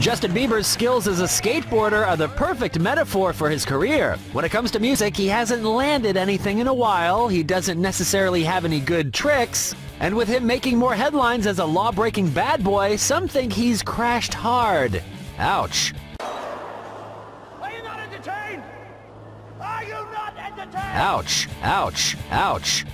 Justin Bieber's skills as a skateboarder are the perfect metaphor for his career. When it comes to music, he hasn't landed anything in a while, he doesn't necessarily have any good tricks, and with him making more headlines as a law-breaking bad boy, some think he's crashed hard. Ouch. Ouch. Ouch. Ouch.